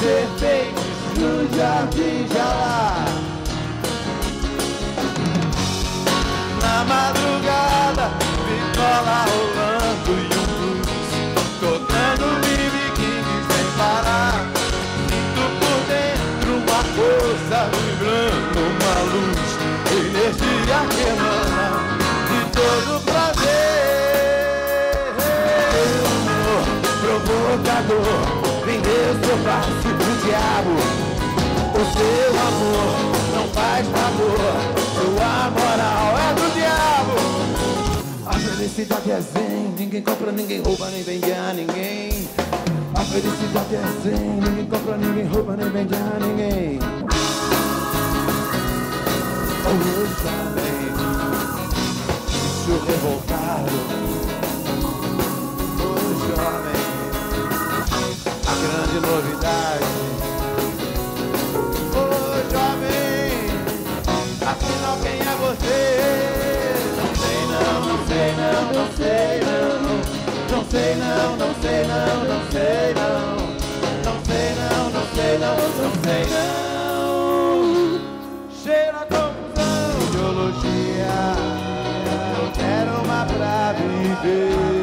Perfeitos no jardim lá. Na madrugada, vitola rolando e um blues tocando bibiquinhos sem parar. Sinto por dentro uma força vibrando, uma luz, energia que emana de todo prazer provocador pro diabo. O seu amor não faz favor, sua moral é do diabo. A felicidade é zen, ninguém compra, ninguém rouba, nem vende a ninguém. A felicidade é zen, ninguém compra, ninguém rouba, nem vende a ninguém. Oh, também, bicho revoltado. Novidade. Oh, jovem, afinal quem é você? Não sei não, não sei não, não sei não. Não sei não, não sei não, não sei não. Não sei não, não sei não, não sei não. Cheira confusão, ideologia. Eu quero uma pra viver.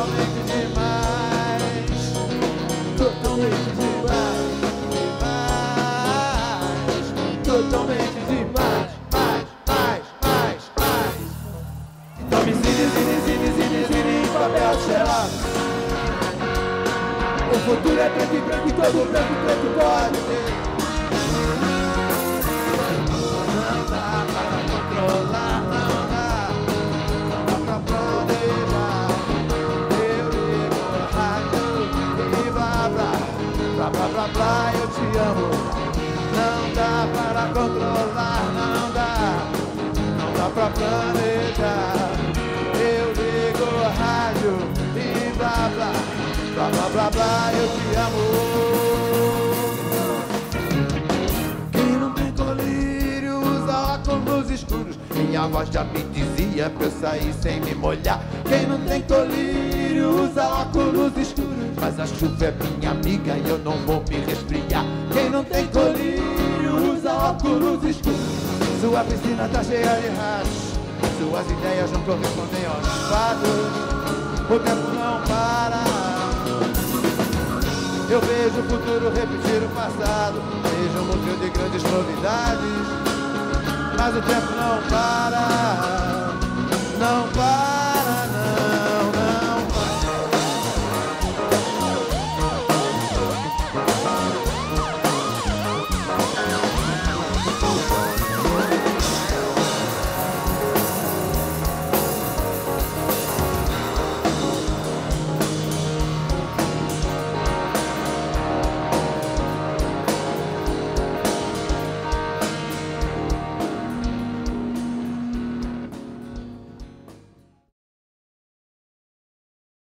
Totalmente demais. Totalmente demais. Totalmente demais. Mais, mais, mais, mais. Tome zine, zine, zine, zine, zine em papel xerox. O futuro é preto e branco e todo branco preto pode ter. Blá blá blá eu te amo. Não dá para controlar, não dá. Não dá pra planejar. Eu ligo a rádio e blá blá. Blá blá blá blá, eu te amo. Quem não tem colírio usa óculos escuros. Minha voz já me dizia pra eu sair sem me molhar. Quem não tem colírio usa óculos escuros. Mas a chuva é minha amiga e eu não vou me resfriar. Quem não tem colírio usa óculos escuros. Sua piscina tá cheia de rachos. Suas ideias não correspondem aos fatos. O tempo não para. Eu vejo o futuro repetir o passado. Vejo um museu de grandes novidades. Mas o tempo. Não para.